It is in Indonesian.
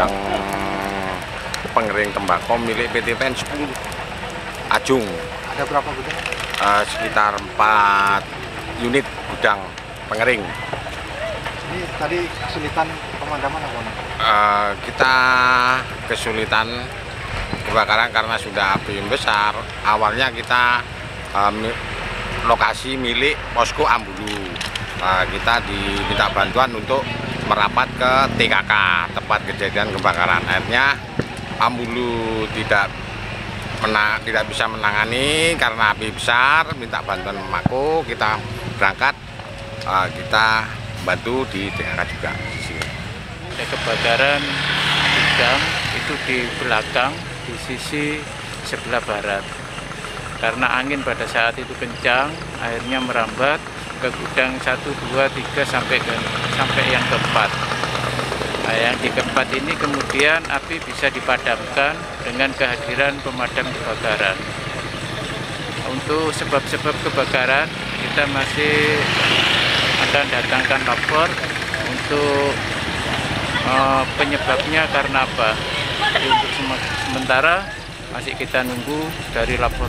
gudang pengering tembakau milik PT PN 10 Ajung. Ada berapa gudang? Eh, sekitar 4 unit gudang pengering. Ini tadi kesulitan pemadaman apa? Eh, kita kesulitan kebakaran karena sudah api besar. Awalnya kita mi- lokasi milik posko Ambulu. Eh, kita diminta bantuan untuk merapat ke TKK tempat kejadian kebakaran. Akhirnya Ambulu tidak mena- tidak bisa menangani karena api besar minta bantuan Mako kita berangkat eh, kita bantu di TKK juga ada kebakaran gudang itu di belakang di sisi sebelah barat. Karena angin pada saat itu kencang akhirnya merambat ke gudang 1, 2, 3 sampai ke sampai yang keempat. Nah, yang di keempat ini kemudian api bisa dipadamkan dengan kehadiran pemadam kebakaran. Untuk sebab-sebab kebakaran kita masih akan datangkan lapor untuk Eh, penyebabnya karena apa? Untuk seme- sementara masih kita nunggu dari lapor